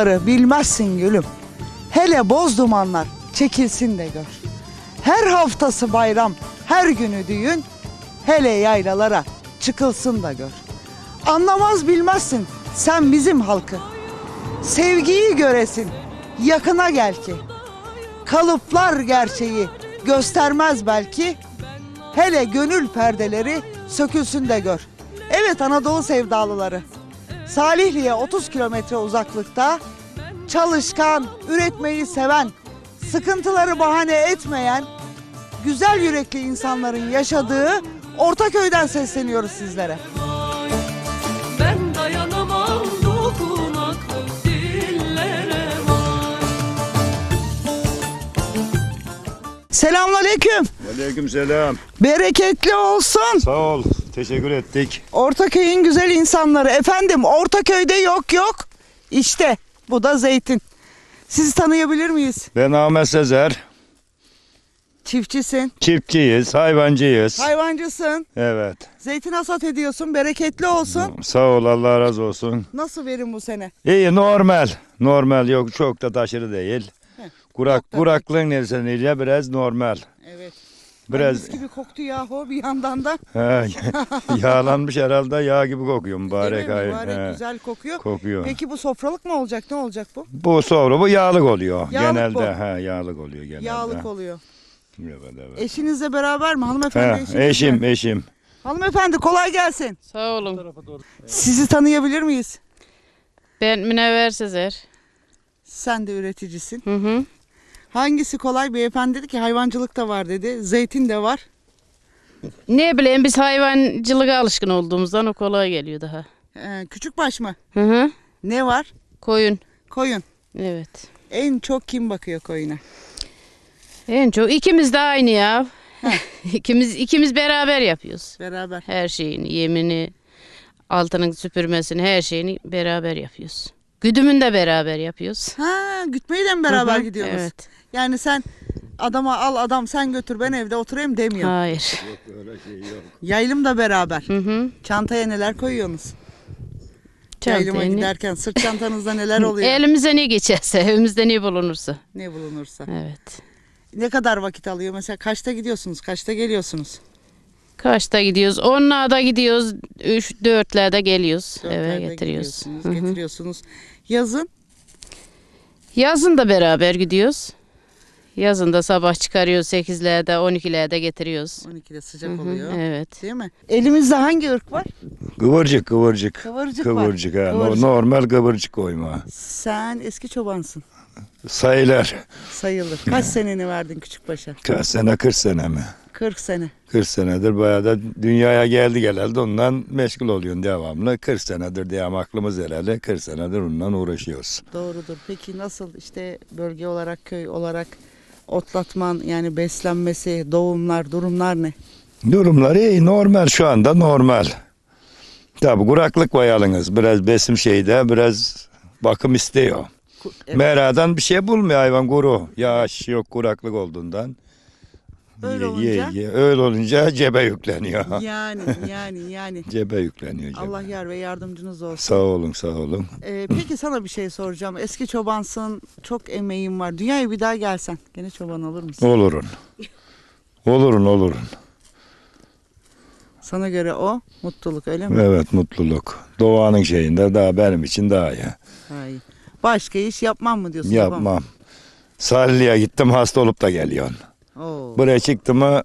dağları bilmezsin gülüm. Hele boz dumanlar çekilsin de gör. Her haftası bayram, her günü düğün. Hele yaylalara çıkılsın da gör. Anlamaz bilmezsin sen bizim halkı. Sevgiyi göresin, yakına gel ki. Kalıplar gerçeği göstermez belki. Hele gönül perdeleri sökülsün de gör. Evet Anadolu sevdalıları. Salihli'ye 30 kilometre uzaklıkta çalışkan, üretmeyi seven, sıkıntıları bahane etmeyen, güzel yürekli insanların yaşadığı Ortaköy'den sesleniyoruz sizlere. Ben dayanamam dillere Selamünaleyküm. Aleykümselam. Bereketli olsun. Sağ ol. Teşekkür ettik. Ortaköy'ün güzel insanları. Efendim Ortaköy'de yok yok. İşte bu da zeytin. Sizi tanıyabilir miyiz? Ben Ahmet Sezer. Çiftçisin, Çiftçiyiz, hayvancıyız. hayvancısın, Evet. zeytin hasat ediyorsun, bereketli olsun. Sağ ol, Allah razı olsun. Nasıl verim bu sene? İyi, normal. Normal yok, çok da taşırı değil. Kurak, kuraklığın nedeniyle biraz normal. Evet. Biraz Mis gibi koktu yahu bir yandan da. he, yağlanmış herhalde yağ gibi kokuyor Değil mübarek mi? ay. Mübarek He, güzel kokuyor. kokuyor. Peki bu sofralık mı olacak? Ne olacak bu? Bu sonra bu yağlık oluyor. Yağlık genelde bu. he, yağlık oluyor genelde. Yağlık oluyor. Evet, evet. Eşinizle beraber mi? Hanımefendi He, eşinizle. eşim, eşim. Hanımefendi kolay gelsin. Sağ olun. Sizi tanıyabilir miyiz? Ben Münevver Sezer. Sen de üreticisin. Hı hı. Hangisi kolay? Beyefendi dedi ki hayvancılık da var dedi. Zeytin de var. Ne bileyim biz hayvancılığa alışkın olduğumuzdan o kolay geliyor daha. Ee, küçük baş mı? Hı hı. Ne var? Koyun. Koyun. Evet. En çok kim bakıyor koyuna? En çok ikimiz de aynı ya. ikimiz ikimiz beraber yapıyoruz. Beraber. Her şeyini, yemini, altının süpürmesini, her şeyini beraber yapıyoruz. Güdümünü de beraber yapıyoruz. Ha, gütmeyi de mi beraber Hı hı, gidiyorsunuz? Evet. Yani sen adama al adam sen götür ben evde oturayım demiyor. Hayır. Yaylım da beraber. Hı hı. Çantaya neler koyuyorsunuz? Yaylıma Çantayı ne- giderken sırt çantanızda neler oluyor? Elimize ne geçerse, evimizde ne bulunursa. ne bulunursa. Evet. Ne kadar vakit alıyor? Mesela kaçta gidiyorsunuz? Kaçta geliyorsunuz? Kaçta gidiyoruz? Onlarda gidiyoruz. Üç, dörtlerde geliyoruz. Eve Dörtlerde getiriyoruz. Hı hı. Getiriyorsunuz. Yazın Yazın da beraber gidiyoruz. Yazın da sabah çıkarıyoruz 8'lerde 12'lerde getiriyoruz. 12'de sıcak oluyor. Evet. Değil mi? Elimizde hangi ırk var? Kıvırcık, kıvırcık. Kıvırcık, var. Kıvırcık ha. No- Kıvırcık. Normal kıvırcık koyma. Sen eski çobansın. Sayılar. Sayılır. Kaç seneni verdin Küçükbaş'a? Kaç sene 40 sene mi? 40 sene. 40 senedir bayağı da dünyaya geldi gelelde ondan meşgul oluyorsun devamlı. 40 senedir diye aklımız herhalde 40 senedir ondan uğraşıyoruz. Doğrudur. Peki nasıl işte bölge olarak, köy olarak otlatman yani beslenmesi, doğumlar, durumlar ne? Durumlar iyi normal şu anda normal. Tabi kuraklık var yalnız biraz besim şeyde biraz bakım istiyor. Evet, Meradan bir şey bulmuyor hayvan kuru. Yağış yok kuraklık olduğundan. Öyle Ye- olunca? ye- ye. Öyle olunca cebe yükleniyor. Yani yani yani. Cebe yükleniyor cebe. Allah yar ve yardımcınız olsun. Sağ olun sağ olun. Ee, peki sana bir şey soracağım. Eski çobansın, çok emeğin var. Dünyaya bir daha gelsen gene çoban olur musun? Olurun. Olurun olurun. Sana göre o mutluluk öyle mi? Evet mutluluk. Doğanın şeyinde daha benim için daha iyi. Hayır. Başka iş yapmam mı diyorsun? babam? Yapmam. Salihli'ye gittim hasta olup da geliyorsun. Oo. Buraya çıktım mı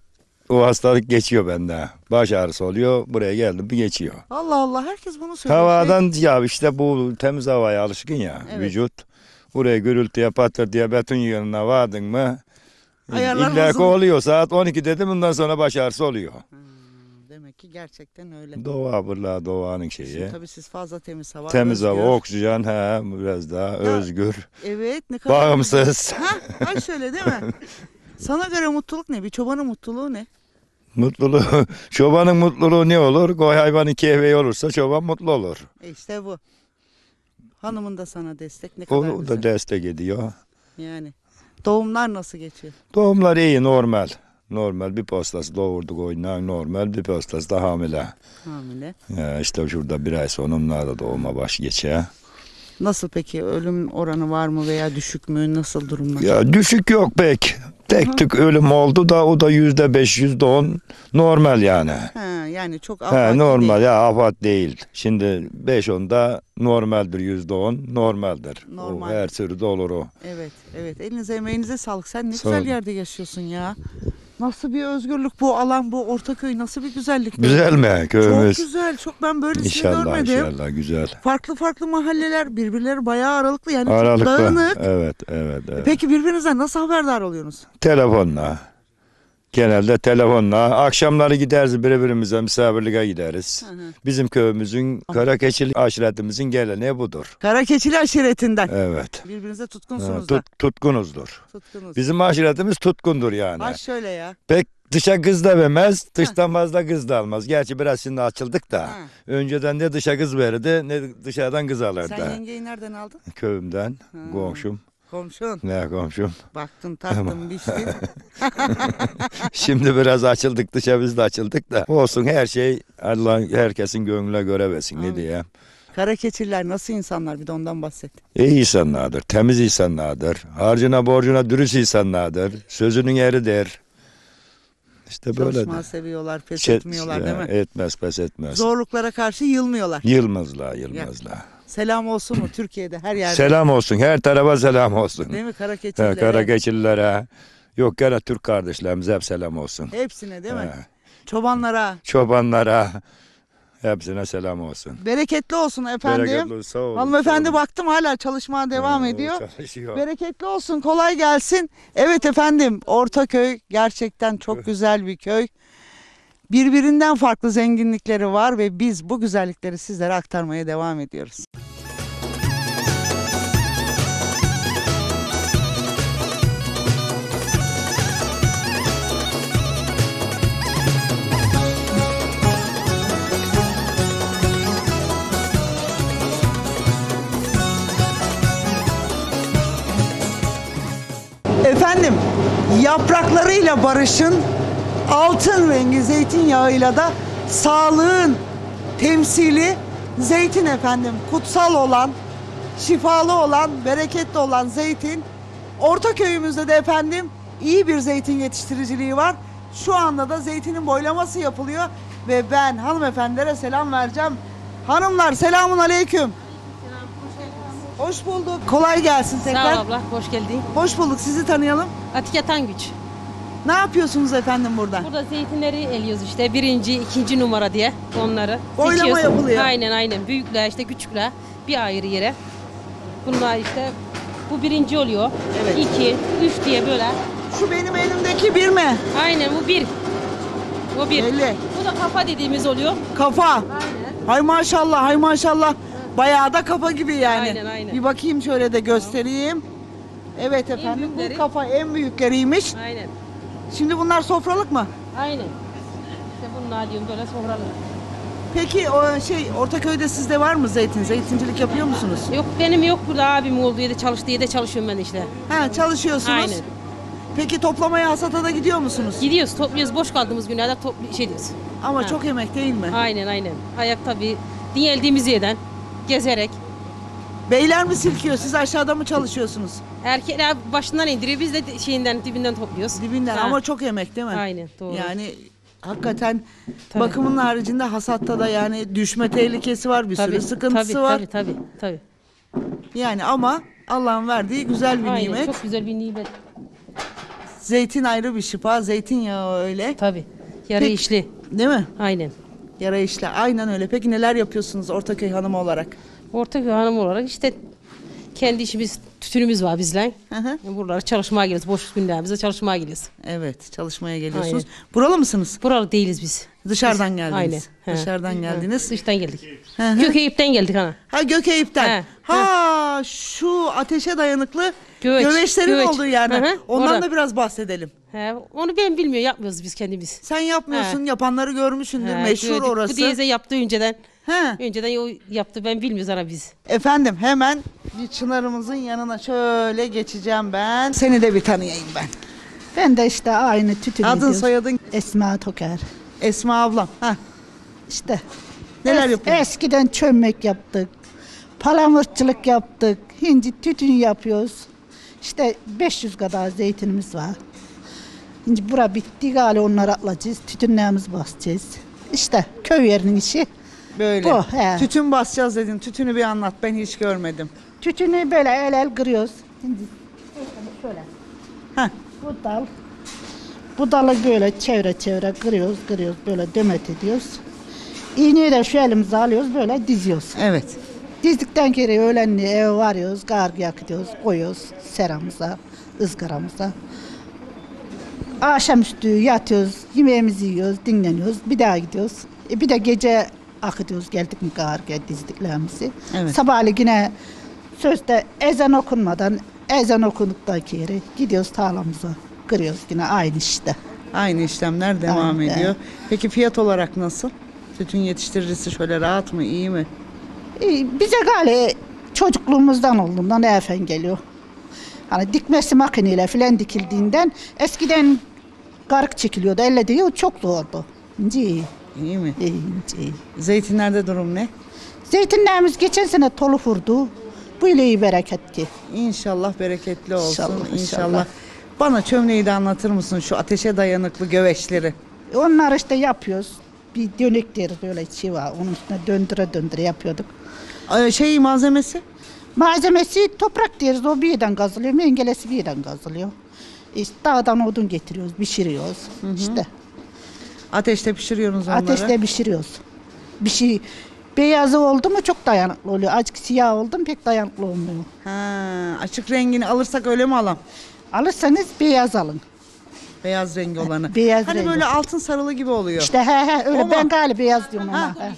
o hastalık geçiyor bende. Baş ağrısı oluyor. Buraya geldim bir geçiyor. Allah Allah herkes bunu söylüyor. Havadan ya işte bu temiz havaya alışkın ya Evet. vücut. Buraya gürültüye patırtıya beton yanına vardın mı Ayarlar illa ki bozuluyor. oluyor. Saat 12 dedim bundan sonra baş ağrısı oluyor. Hmm, demek ki gerçekten öyle. Doğa burada doğanın Şimdi şeyi. tabii siz fazla temiz hava. Temiz özgür. hava, oksijen he biraz daha özgür, Evet ne kadar. bağımsız. Ha, ay şöyle değil mi? Sana göre mutluluk ne? Bir çobanın mutluluğu ne? Mutluluğu, çobanın mutluluğu ne olur? Koy hayvan iki evi olursa çoban mutlu olur. E işte bu. Hanımın da sana destek ne kadar O güzel. da destek ediyor. Yani. Doğumlar nasıl geçiyor? Doğumlar iyi, normal. Normal bir postası doğurduk oyunlar normal bir postası da hamile. Hamile. Ya işte şurada bir ay sonra onlar da doğuma baş geçiyor. Nasıl peki ölüm oranı var mı veya düşük mü? Nasıl durumlar? Ya düşük yok pek. Tek tük ölüm oldu da o da yüzde beş, yüzde on normal yani. Ha, yani çok He, afaki normal değil. ya afat değil. Şimdi 5 onda normaldir yüzde on normaldir. Normal. O her türlü olur o. Evet, evet. Elinize emeğinize sağlık. Sen ne Sağ güzel olun. yerde yaşıyorsun ya. Nasıl bir özgürlük bu alan, bu Ortaköy nasıl bir güzellik. Güzel mi Çok köyümüz? güzel. Çok ben böylesini İnşallah görmedim. inşallah güzel. Farklı farklı mahalleler birbirleri bayağı aralıklı yani çok Aralıklı. dağınık. Evet evet evet. Peki birbirinizden nasıl haberdar oluyorsunuz? Telefonla. Genelde telefonla. Akşamları gideriz birbirimize misafirliğe gideriz. Hı hı. Bizim köyümüzün Karakeçili aşiretimizin geleneği budur. Karakeçili aşiretinden. Evet. Birbirinize tutkunsunuz da. tut, tutkunuzdur. Tutkunuz. Bizim aşiretimiz tutkundur yani. Ha şöyle ya. Pek dışa kız da vermez, dıştan fazla kız da almaz. Gerçi biraz şimdi açıldık da. Ha. Önceden ne dışa kız verirdi ne dışarıdan kız Sen alırdı. yengeyi nereden aldın? Köyümden, Ha. komşum. Komşun. Ne komşum. Baktın taktın biçtin. Şimdi biraz açıldık dışa biz de açıldık da. Olsun her şey Allah herkesin gönlüne göre versin Amin. ne diyeyim. Karakeçililer nasıl insanlar bir de ondan bahset. İyi insanlardır, temiz insanlardır. Harcına borcuna dürüst insanlardır. Sözünün eridir. İşte böyle. Çalışmayı seviyorlar, pes etmiyorlar değil mi? Etmez, pes etmez. Zorluklara karşı yılmıyorlar. Yılmazlar, yılmazlar. Selam olsun mu Türkiye'de her yerde? Selam olsun, her tarafa selam olsun. Değil mi Karakeçililere? Karageçililere, yok gene Türk kardeşlerimize hep selam olsun. Hepsine değil mi? Ha, Çobanlara. çobanlara, hepsine selam olsun. Bereketli olsun efendim. Bereketli olsun, sağ olun. Hanımefendi sağ olun. baktım hala çalışmaya devam Ha, o ediyor. Çalışıyor. Bereketli olsun, kolay gelsin. Evet efendim, Ortaköy gerçekten çok güzel bir köy. Birbirinden farklı zenginlikleri var ve biz bu güzellikleri sizlere aktarmaya devam ediyoruz. Efendim, yapraklarıyla barışın, altın rengi zeytinyağıyla da sağlığın temsili zeytin efendim. Kutsal olan, şifalı olan, bereketli olan zeytin. Orta köyümüzde de efendim iyi bir zeytin yetiştiriciliği var. Şu anda da zeytinin boylaması yapılıyor ve ben hanımefendilere selam vereceğim. Hanımlar selamun aleyküm. Hoş bulduk. Kolay gelsin tekrar. Sağ ol abla, hoş geldin. Hoş bulduk. Sizi tanıyalım. Atike Tangüç. Ne yapıyorsunuz efendim burada? Burada zeytinleri eliyoruz işte birinci, ikinci numara diye onları. Boylama seçiyoruz. yapılıyor. Aynen aynen. Büyükler işte küçükler bir ayrı yere. Bunlar işte bu birinci oluyor. Evet. İki, üç diye böyle. Şu benim elimdeki bir mi? Aynen bu bir. O bir. Belli. Bu da kafa dediğimiz oluyor. Kafa. Aynen. Hay maşallah, hay maşallah. Bayağı da kafa gibi yani. Aynen, aynen. Bir bakayım şöyle de göstereyim. Evet efendim bu büyükleri. kafa en büyükleriymiş. Aynen. Şimdi bunlar sofralık mı? Aynen. İşte bunlar diyorum böyle sofralı. Peki o şey Ortaköy'de sizde var mı zeytin? Zeytincilik yapıyor musunuz? Yok benim yok burada abim olduğu yerde çalıştığı yerde çalışıyorum ben işte. Ha çalışıyorsunuz. Aynen. Peki toplamaya hasata da gidiyor musunuz? Gidiyoruz topluyoruz boş kaldığımız günlerde toplu şey diyoruz. Ama Ha. çok emek değil mi? Aynen aynen. Ayak tabii diyeldiğimiz yerden gezerek. Beyler mi silkiyor? Siz aşağıda mı çalışıyorsunuz? Erkekler başından indiriyor biz de şeyinden dibinden topluyoruz. Dibinden Ha. ama çok emek değil mi? Aynen doğru. Yani hakikaten Tabii. bakımın haricinde hasatta da yani düşme tehlikesi var bir sürü sıkıntısı tabii, var. Tabii tabii tabii. Yani ama Allah'ın verdiği güzel bir Aynen nimet. çok güzel bir nimet. Zeytin ayrı bir şifa, zeytinyağı öyle. Tabii. Yarı Peki. işli. Değil mi? Aynen. Yara işle. Aynen öyle. Peki neler yapıyorsunuz Ortaköy hanımı olarak? Ortaköy hanım olarak işte kendi işimiz, tütünümüz var bizle. Hı hı. Buralara çalışmaya geliyoruz. Boş günlerimizde çalışmaya geliyoruz. Evet, çalışmaya geliyorsunuz. Aynen. Buralı mısınız? Buralı değiliz biz. Dışarıdan Biz- geldiniz. Aynen. He. Dışarıdan geldiniz. He, Dıştan geldik. Hı hı. Gökeyip'ten geldik ana. Ha Gökeyip'ten. He, Ha şu ateşe dayanıklı Göveç, göveçlerin göveç. olduğu yerden. Hı hı, Ondan oradan. da biraz bahsedelim. He, onu ben bilmiyorum yapmıyoruz biz kendimiz. Sen yapmıyorsun, yapanları görmüşsündür. He, Meşhur gördük. orası. Bu diyeze yaptı önceden. He. Önceden o yaptı ben bilmiyoruz ana biz. Efendim hemen bir çınarımızın yanına şöyle geçeceğim ben. Seni de bir tanıyayım ben. Ben de işte aynı tütün Adın ediyoruz. soyadın Esma Toker. Esma ablam. Ha. İşte Neler es- yapıyorsun? Eskiden çömlek yaptık. palamırçılık yaptık. Şimdi tütün yapıyoruz. İşte 500 kadar zeytinimiz var. Şimdi bura bitti galiba onları atlayacağız. Tütünlerimizi basacağız. İşte köy yerinin işi. Böyle. Bu, he. Tütün basacağız dedin. Tütünü bir anlat. Ben hiç görmedim. Tütünü böyle el el kırıyoruz. Şimdi şöyle. Heh. Bu dal. Bu dalı böyle çevre çevre kırıyoruz, kırıyoruz, böyle demet ediyoruz. İğneyi de şu elimize alıyoruz, böyle diziyoruz. Evet. Dizdikten geri öğlenliğe eve varıyoruz, gargı yakıyoruz, koyuyoruz seramıza, ızgaramıza. Akşamüstü yatıyoruz, yemeğimizi yiyoruz, dinleniyoruz, bir daha gidiyoruz. E bir de gece akıtıyoruz geldik mi gargıya dizdiklerimizi. Evet. Sabahleyin yine sözde ezan okunmadan, ezan okunduktan yeri gidiyoruz tarlamıza, kırıyoruz yine aynı işte. Aynı işlemler devam Aynen. ediyor. Peki fiyat olarak nasıl? Tütün yetiştiricisi şöyle rahat mı, iyi mi? E, Bize galiba çocukluğumuzdan olduğundan efen geliyor. Hani dikmesi makineyle filan dikildiğinden eskiden garık çekiliyordu. Elle değil çok zordu. İyi. İyi mi? iyi, ince iyi. Zeytinlerde durum ne? Zeytinlerimiz geçen sene tolu vurdu. Bu ile iyi bereketli. İnşallah bereketli olsun. İnşallah, İnşallah. inşallah. Bana çömleği de anlatır mısın şu ateşe dayanıklı göveçleri? Onlar işte yapıyoruz. Bir dönük deriz böyle şey var. Onun üstüne döndüre döndüre yapıyorduk. Ee, Şey malzemesi? Malzemesi toprak deriz. O bir yerden kazılıyor. Mengelesi bir yerden kazılıyor. İşte dağdan odun getiriyoruz, pişiriyoruz. İşte Ateşte pişiriyorsunuz onları. ateşte pişiriyoruz. Bir şey beyazı oldu mu çok dayanıklı oluyor. Azıcık siyah oldu mu pek dayanıklı olmuyor. Ha, açık rengini alırsak öyle mi alam? Alırsanız beyaz alın. Beyaz rengi olanı. beyaz hani rengi. böyle altın sarılı gibi oluyor. İşte he he öyle O mu? ben galiba beyaz diyorum ona. he.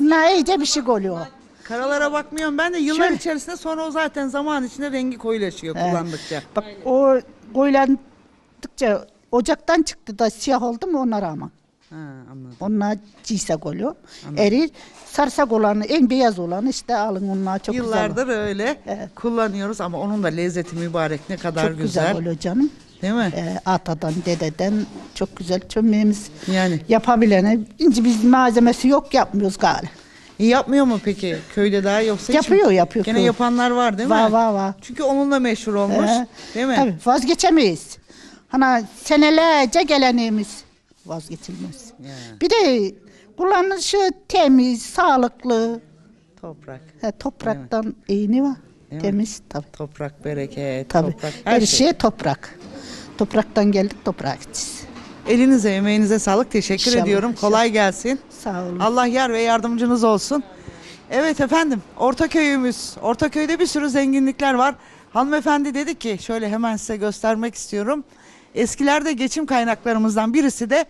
Onlar iyice bir şey oluyor. Karalara bakmıyorum ben de yıllar Şöyle. içerisinde sonra o zaten zaman içinde rengi koyulaşıyor kullandıkça. Bak o koyulandıkça ocaktan çıktı da siyah oldu mu onlar ama. Ha, anladım. Onlar ciysak oluyor. Erir. Sarsak olanı en beyaz olanı işte alın onlar çok Yıllardır güzel. öyle Evet. kullanıyoruz ama onun da lezzeti mübarek ne kadar Çok güzel. güzel. oluyor canım. Değil mi? Ee, atadan, dededen çok güzel çömleğimiz Yani. yapabilene. İnci biz malzemesi yok yapmıyoruz galiba. İyi yapmıyor mu peki köyde daha yoksa hiç Yapıyor, mi? yapıyor Gene yapanlar var değil mi? Var, var, var. Çünkü onunla meşhur olmuş. Ee, değil mi? Tabii vazgeçemeyiz. Hani senelerce geleneğimiz vazgeçilmez. Ya. Bir de kullanışı temiz, sağlıklı. Toprak. He, topraktan iğni var. Değil mi? temiz tabii. Toprak, bereket, Tabii. toprak. Her, şey toprak. Topraktan geldik toprağa gideceğiz. Elinize, emeğinize sağlık. Teşekkür İnşallah, ediyorum. inşallah. Kolay gelsin. Sağ olun. Allah yar ve yardımcınız olsun. Evet efendim, Ortaköy'ümüz. Ortaköy'de bir sürü zenginlikler var. Hanımefendi dedi ki, şöyle hemen size göstermek istiyorum. Eskilerde geçim kaynaklarımızdan birisi de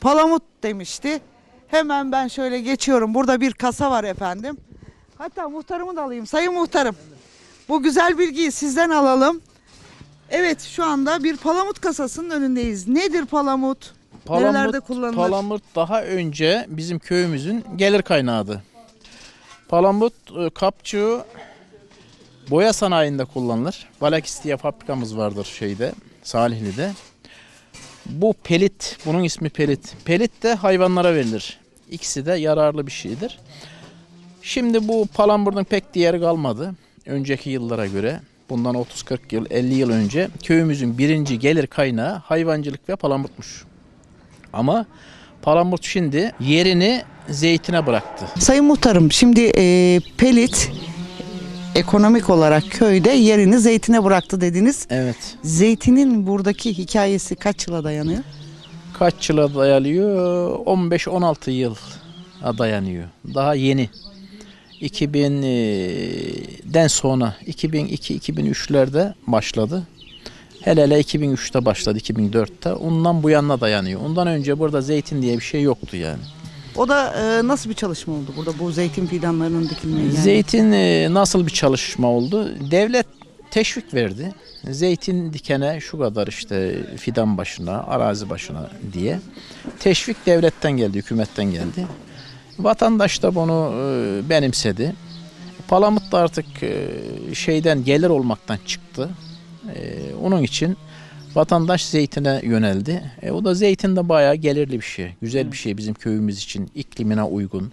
palamut demişti. Hemen ben şöyle geçiyorum. Burada bir kasa var efendim. Hatta muhtarımı da alayım. Sayın muhtarım. Bu güzel bilgiyi sizden alalım. Evet şu anda bir palamut kasasının önündeyiz. Nedir palamut? Nerelerde kullanılır? Palamut daha önce bizim köyümüzün gelir kaynağıydı. Palamut e, kapçığı boya sanayinde kullanılır. Valakis diye fabrikamız vardır şeyde Salihli'de. Bu pelit, bunun ismi pelit. Pelit de hayvanlara verilir. İkisi de yararlı bir şeydir. Şimdi bu palamburun pek değeri kalmadı. Önceki yıllara göre bundan 30-40 yıl, 50 yıl önce köyümüzün birinci gelir kaynağı hayvancılık ve palamutmuş. Ama palamut şimdi yerini zeytine bıraktı. Sayın muhtarım şimdi e, pelit ekonomik olarak köyde yerini zeytine bıraktı dediniz. Evet. Zeytinin buradaki hikayesi kaç yıla dayanıyor? Kaç yıla dayanıyor? 15-16 yıl dayanıyor. Daha yeni. 2000'den sonra 2002-2003'lerde başladı. Hele hele 2003'te başladı, 2004'te. Ondan bu yana dayanıyor. Ondan önce burada zeytin diye bir şey yoktu yani. O da e, nasıl bir çalışma oldu burada bu zeytin fidanlarının dikilmeye yani? Zeytin e, nasıl bir çalışma oldu? Devlet teşvik verdi. Zeytin dikene şu kadar işte fidan başına, arazi başına diye. Teşvik devletten geldi, hükümetten geldi. Vatandaş da bunu e, benimsedi. Palamut da artık e, şeyden gelir olmaktan çıktı. E, onun için vatandaş zeytine yöneldi. E, o da zeytin de bayağı gelirli bir şey. Güzel bir şey bizim köyümüz için iklimine uygun.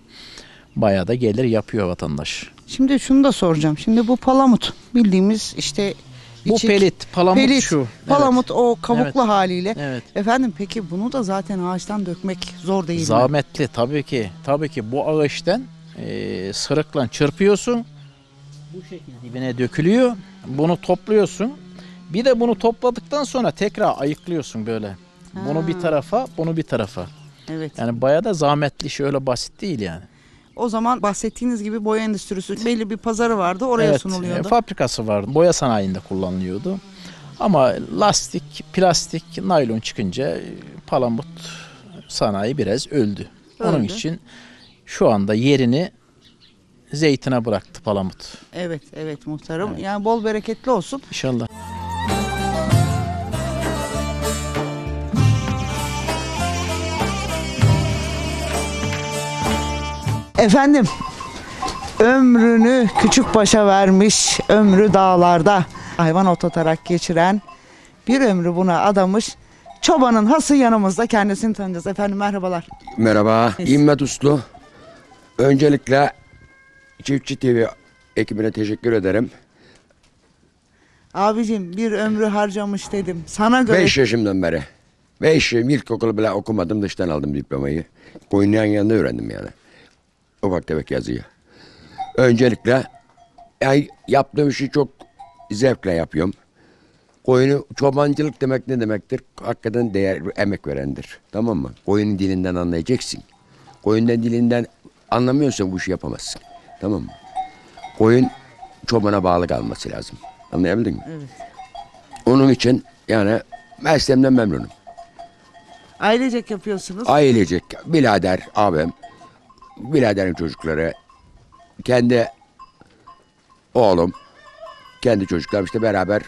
Bayağı da gelir yapıyor vatandaş. Şimdi şunu da soracağım. Şimdi bu palamut bildiğimiz işte Bu içi- pelit, palamut pelit, şu. Palamut o kabuklu Evet. haliyle. Evet. Efendim peki bunu da zaten ağaçtan dökmek zor değil mi? Zahmetli tabii ki. Tabii ki bu ağaçtan e, sırıkla çırpıyorsun. Bu şekilde dibine dökülüyor. Bunu topluyorsun. Bir de bunu topladıktan sonra tekrar ayıklıyorsun böyle. Bunu bir tarafa, bunu bir tarafa. Evet. Yani bayağı da zahmetli iş öyle basit değil yani. O zaman bahsettiğiniz gibi boya endüstrisi belli bir pazarı vardı oraya evet, sunuluyordu. e, fabrikası vardı. Boya sanayinde kullanılıyordu. Ama lastik, plastik, naylon çıkınca e, palamut sanayi biraz öldü. Onun Öldü. için şu anda yerini zeytine bıraktı palamut. Evet evet muhtarım. Yani bol bereketli olsun. İnşallah. Efendim ömrünü küçük başa vermiş, ömrü dağlarda hayvan otlatarak geçiren bir ömrü buna adamış. Çobanın hası yanımızda kendisini tanıyacağız. Efendim merhabalar. Merhaba, İmmet Uslu. Öncelikle Çiftçi TV ekibine teşekkür ederim. Abicim bir ömrü harcamış dedim. Sana göre 5 yaşımdan beri. 5 yaşım ilkokulu bile okumadım dıştan aldım diplomayı. Koyunların yanında öğrendim yani. Ufak tefek yazıyı. Öncelikle yani yaptığım işi çok zevkle yapıyorum. Koyunu çobancılık demek ne demektir? Hakikaten değer emek verendir. Tamam mı? Koyunun dilinden anlayacaksın. Koyunun dilinden anlamıyorsan bu işi yapamazsın. Tamam mı? Koyun çobana bağlı kalması lazım. Anlayabildin mi? Evet. Onun için yani mesleğimden memnunum. ailecek yapıyorsunuz. Ailecek, birader, abim, biraderin çocukları, kendi oğlum, kendi çocuklarım işte beraber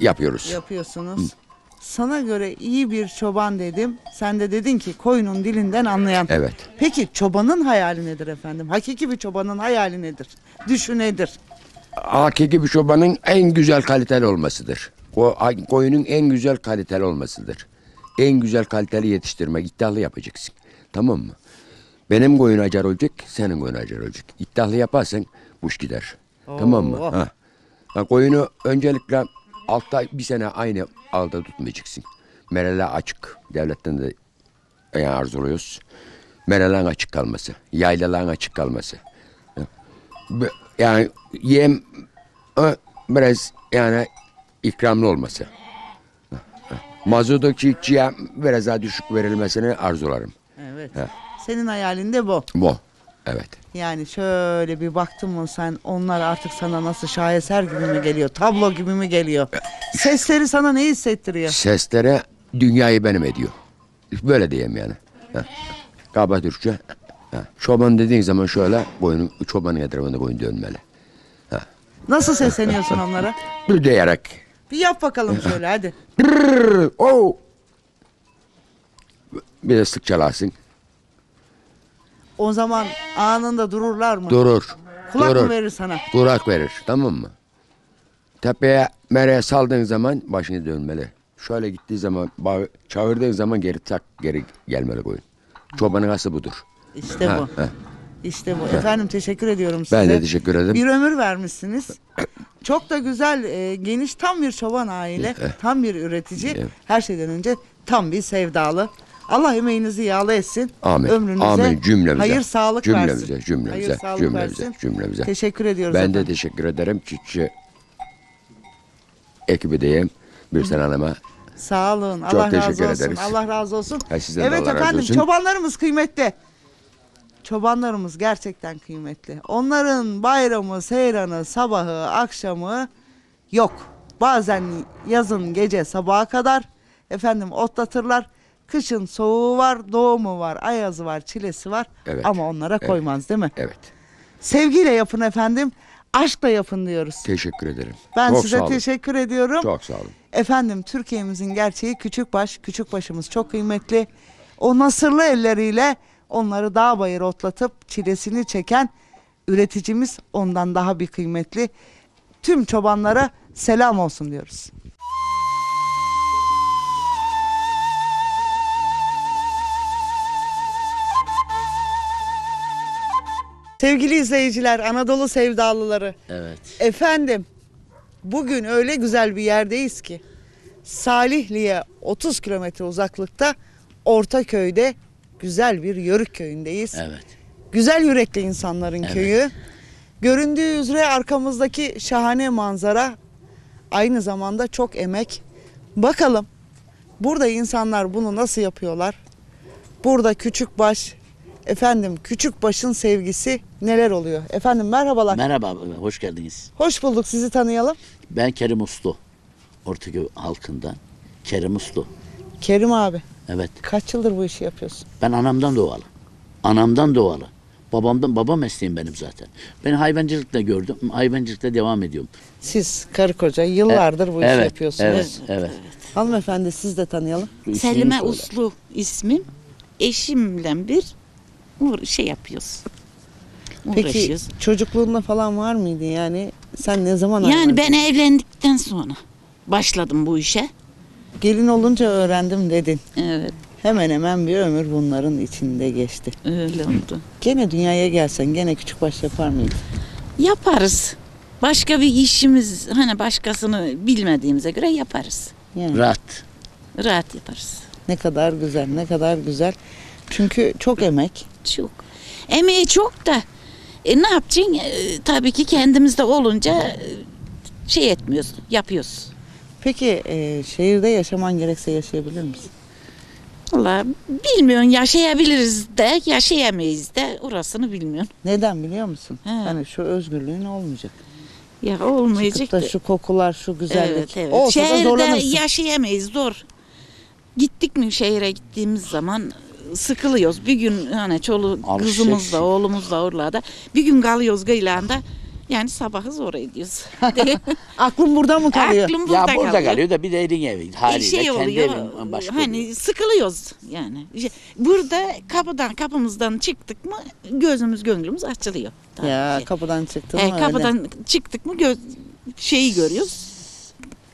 yapıyoruz. yapıyorsunuz. Sana göre iyi bir çoban dedim. Sen de dedin ki koyunun dilinden anlayan. Evet. Peki çobanın hayali nedir efendim? Hakiki bir çobanın hayali nedir? Düşü nedir? Hakiki bir çobanın en güzel kaliteli olmasıdır. O koyunun en güzel kaliteli olmasıdır. En güzel kaliteli yetiştirmek, iddialı yapacaksın. Tamam mı? Benim koyun acar olacak, senin koyun acar olacak. İddialı yaparsan kuş gider. Tamam mı? Oo. Ha. Ha, koyunu öncelikle altta bir sene aynı alda tutmayacaksın. Merele açık. Devletten de yani arzuluyoruz. Merelen açık kalması. Yaylaların açık kalması. Yani yem biraz yani ikramlı olması. Mazotu çiftçiye biraz daha düşük verilmesini arzularım. Evet. He. Senin hayalin de bu. Bu. Evet. Yani şöyle bir baktın mı sen onlar artık sana nasıl şaheser gibi mi geliyor? Tablo gibi mi geliyor? Sesleri sana ne hissettiriyor? Seslere dünyayı benim ediyor. Böyle diyeyim yani. Ha. Kaba Türkçe. Çoban dediğin zaman şöyle boynu, çobanın etrafında boyun dönmeli. Nasıl sesleniyorsun onlara? Bir diyerek. Bir yap bakalım şöyle hadi. Brrr, Bir de sık çalarsın. O zaman anında dururlar mı? Durur. Kulak durur. mı verir sana? Kulak verir. Tamam mı? Tepeye mereye saldığın zaman başını dönmeli. Şöyle gittiği zaman bağı, çağırdığın zaman geri tak geri gelmeli koyun. Çobanın ası budur. İşte Ha, bu. ha. İşte bu. Efendim teşekkür ediyorum size. Ben de teşekkür ederim. Bir ömür vermişsiniz. Çok da güzel, e, geniş, tam bir çoban aile, tam bir üretici. Her şeyden önce tam bir sevdalı. Allah emeğinizi yağlı etsin. Amin. Ömrünüze Amin. Cümlemize. hayır sağlık Cümlemize, versin. cümlemize, hayır sağlık cümlemize, versin. cümlemize. Teşekkür ediyoruz Ben de efendim. teşekkür ederim. Çiftçi ekibi diyeyim. Bir Hanım'a. Sağ olun. Çok Allah razı teşekkür olsun. ederiz. Allah razı olsun. Ha, sizden de evet Allah razı efendim olsun. çobanlarımız kıymetli. Çobanlarımız gerçekten kıymetli. Onların bayramı, seyranı, sabahı, akşamı yok. Bazen yazın gece sabaha kadar efendim otlatırlar. Kışın soğuğu var, doğumu var, ayazı var, çilesi var. Evet. Ama onlara koymaz değil mi? Evet. Sevgiyle yapın efendim. Aşkla yapın diyoruz. Teşekkür ederim. Ben Çok size sağ olun. teşekkür ediyorum. Çok sağ olun. Efendim Türkiye'mizin gerçeği küçük baş, küçük başımız çok kıymetli. O nasırlı elleriyle onları dağ bayır otlatıp çilesini çeken üreticimiz ondan daha bir kıymetli. Tüm çobanlara selam olsun diyoruz. Sevgili izleyiciler, Anadolu sevdalıları. Evet. Efendim, bugün öyle güzel bir yerdeyiz ki Salihli'ye 30 kilometre uzaklıkta Ortaköy'de güzel bir yörük köyündeyiz. Evet. Güzel yürekli insanların Evet. köyü. Göründüğü üzere arkamızdaki şahane manzara aynı zamanda çok emek. Bakalım burada insanlar bunu nasıl yapıyorlar? Burada küçük baş, efendim küçük başın sevgisi neler oluyor? Efendim merhabalar. Merhaba, hoş geldiniz. Hoş bulduk sizi tanıyalım. Ben Kerim Uslu. Ortaköy halkından. Kerim Uslu. Kerim abi Evet. kaç yıldır bu işi yapıyorsun? Ben anamdan doğalı. Anamdan doğalı. Babamdan baba mesleğim benim zaten. Ben hayvancılıkta gördüm. Hayvancılıkta devam ediyorum. Siz karı koca yıllardır bu işi evet, yapıyorsunuz. Evet, evet. Hanımefendi siz de tanıyalım. İsmini Selime söyle. Uslu ismim. Eşimle bir uğra- şey yapıyoruz. Peki Uğraşıyoruz. çocukluğunda falan var mıydı yani? Sen ne zaman Yani öğrendin? ben evlendikten sonra başladım bu işe. Gelin olunca öğrendim dedin. Evet Hemen hemen bir ömür bunların içinde geçti. öyle oldu. Gene dünyaya gelsen gene küçük baş yapar mıydın? Yaparız. Başka bir işimiz hani başkasını bilmediğimize göre yaparız. Yani Rahat. Rahat yaparız. ne kadar güzel, ne kadar güzel. Çünkü çok emek. Çok. Emeği çok da e, ne yapacaksın? E, tabii ki kendimizde olunca e, şey etmiyoruz, yapıyoruz. Peki e, şehirde yaşaman gerekse yaşayabilir misin? Valla bilmiyorsun yaşayabiliriz de yaşayamayız de orasını bilmiyorsun. Neden biliyor musun? He. Hani şu özgürlüğün olmayacak. Ya olmayacak Çıkıp da da. şu kokular, şu güzellik. Evet evet. Olsa Şehirde yaşayamayız zor. Gittik mi şehire gittiğimiz zaman sıkılıyoruz. Bir gün hani çoluk Alışacaksın. kızımızla oğlumuzla oralarda bir gün kalıyoruz gıylanda. Yani sabahı zor ediyoruz. Aklım burada mı kalıyor? Aklım Ya burada, burada kalıyor. kalıyor da bir de elin evi. E, Haliyle şey kendi oluyor evin başka hani oluyor. sıkılıyoruz yani. Burada kapıdan kapımızdan çıktık mı gözümüz gönlümüz açılıyor. Ya ki. kapıdan çıktın E, mı öyle. kapıdan çıktık mı göz şeyi görüyoruz.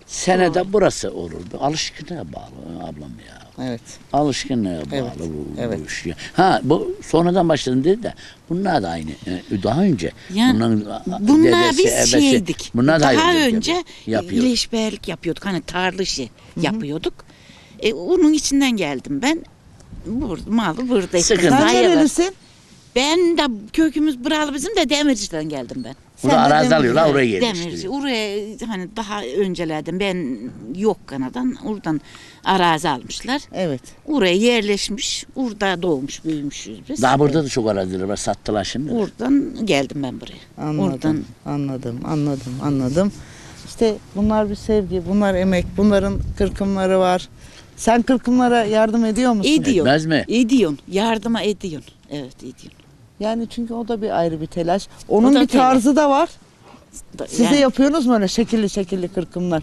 Senede burası olurdu. Alışkınlığa bağlı ablam ya. Evet. Alışkınlığa bağlı Evet, bu, evet. bu iş. Ha bu sonradan başladım dedi de bunlar da aynı. Ee, Daha önce Yani bunların Bunlar dedesi, biz ebesi, şeydik. Bunlar da Daha hayvancılık önce yapıyor. yapıyor. ileşberlik yapıyorduk. Hani tarla işi yapıyorduk. E, onun içinden geldim ben. Bur, malı burada. Sıkıntı. Sen Daha evvel- nerelisin? Ben de kökümüz buralı bizim de Demirci'den geldim ben. Burada Sen de arazi demin- alıyorlar oraya Demirci. yerleştiriyor. Oraya hani daha öncelerden ben yok kanadan oradan arazi almışlar. Evet. Oraya yerleşmiş. Orada doğmuş büyümüşüz biz. Daha burada da çok araziler var. Sattılar şimdi. Oradan geldim ben buraya. Anladım. Oradan Anladım, anladım, anladım. İşte bunlar bir sevgi, bunlar emek, bunların kırkımları var. Sen kırkımlara yardım ediyor musun? ediyor. Etmez mi? Ediyorsun. Yardıma ediyorsun. Evet ediyorsun. Yani çünkü o da bir ayrı bir telaş. Onun da bir tarzı da var. Da- Siz de yani yapıyorsunuz mu öyle şekilli şekilli kırkımlar?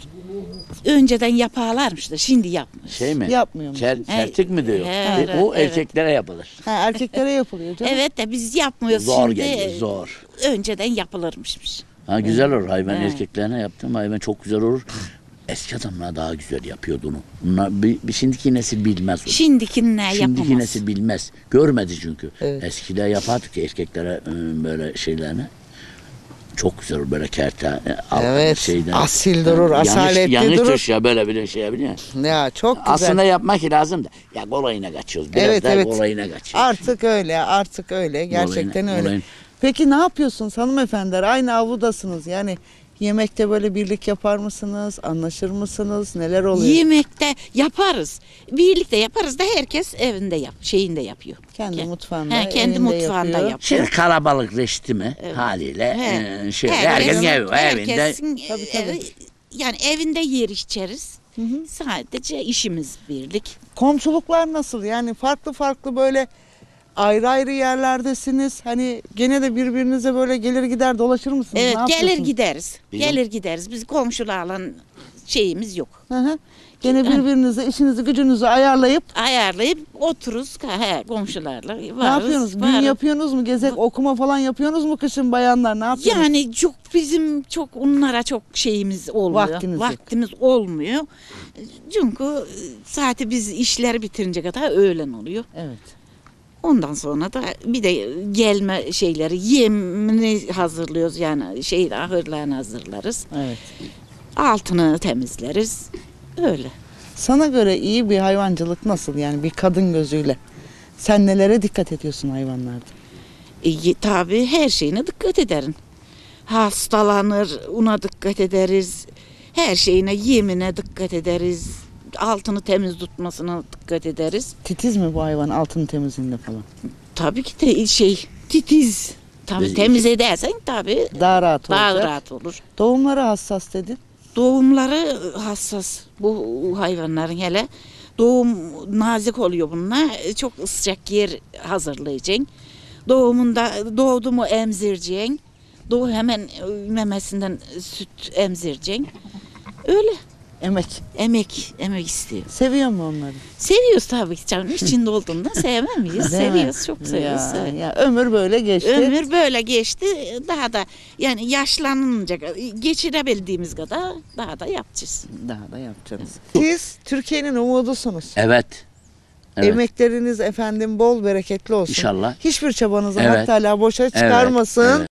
önceden yaparlarmış da şimdi yapmıyor. Şey mi? Yapmıyor musun? Çer, çertik mi diyor? Evet, o evet. erkeklere yapılır. Ha, erkeklere yapılıyor canım. Evet de biz yapmıyoruz Zor şimdi. geliyor zor. Önceden yapılırmışmış. Ha güzel olur hayvan erkeklerine yaptım hayvan çok güzel olur. Eski adamlar daha güzel yapıyordu onu. Bunlar bir, bir şimdiki nesil bilmez onu. Şimdikiler Şimdiki yapamaz. nesil bilmez. Görmedi çünkü. Evet. Eskiler yapardık erkeklere e, böyle şeylerini. Çok güzel böyle kerte. e, Evet, asil durur, yanlış, asaletli yanlış durur. tuş ya böyle bir şey biliyor musun? Ya çok güzel. Aslında yapmak lazım da. Ya kolayına kaçıyoruz. Biraz Evet, daha evet. kolayına kaçıyoruz. Artık öyle, artık öyle. Gerçekten Olayın- öyle. olayın- Peki ne yapıyorsunuz hanımefendiler? Aynı avludasınız. Yani yemekte böyle birlik yapar mısınız? Anlaşır mısınız? Neler oluyor? Yemekte yaparız. Birlikte yaparız da herkes evinde yap, şeyinde yapıyor. kendi Ke- mutfağında, He, kendi evinde mutfağında yapıyor. yapıyor. Şimdi kalabalık reşti mi haliyle He. e, şey, herkes ev, evinde herkesin Tabii, tabii. evi- yani evinde yer içeriz. Sadece işimiz birlik. Komşuluklar nasıl? Yani farklı farklı böyle ayrı ayrı yerlerdesiniz. Hani gene de birbirinize böyle gelir gider dolaşır mısınız? Evet ne gelir gideriz. Bizim- Gelir gideriz. Biz komşularla şeyimiz yok. Hı hı. Gene birbirinize işinizi gücünüzü ayarlayıp Ayarlayıp otururuz he, komşularla. Varız, ne yapıyorsunuz? Gün varız. yapıyorsunuz mu? Gezek okuma falan yapıyorsunuz mu kışın bayanlar? Ne yapıyorsunuz? Yani çok bizim çok onlara çok şeyimiz olmuyor. Vaktiniz yok. Vaktimiz olmuyor. Çünkü saati biz işleri bitirince kadar öğlen oluyor. Evet. Ondan sonra da bir de gelme şeyleri yemini hazırlıyoruz yani şey ahırlarını hazırlarız. Evet. Altını temizleriz. Öyle. Sana göre iyi bir hayvancılık nasıl yani bir kadın gözüyle? Sen nelere dikkat ediyorsun hayvanlarda? E, tabii her şeyine dikkat ederim. Hastalanır, una dikkat ederiz. Her şeyine, yemine dikkat ederiz. Altını temiz tutmasına dikkat ederiz. Titiz mi bu hayvan altın temizliğinde falan? Tabii ki de şey titiz. Tabii temiz edersen tabii Daha rahat olacak. daha rahat olur. Doğumları hassas dedin. Doğumları hassas bu hayvanların hele. Doğum nazik oluyor bunlar. Çok sıcak yer hazırlayacaksın. Doğumunda doğdu mu emzireceksin. Doğu hemen memesinden süt emzireceksin. Öyle Emek. emek emek istiyor. Seviyor mu onları? Seviyoruz tabii ki canım. İçinde olduğunda sevmem miyiz? Değil mi? Seviyoruz, çok seviyoruz. Ya, evet. ya ömür böyle geçti. Ömür böyle geçti. Daha da yani yaşlanınca geçirebildiğimiz kadar daha da yapacağız. Daha da yapacağız. Siz Türkiye'nin umudusunuz. Evet. Evet. Emekleriniz efendim bol bereketli olsun. İnşallah. Hiçbir çabanızı Evet. evet. Teala boşa Evet, çıkarmasın. evet.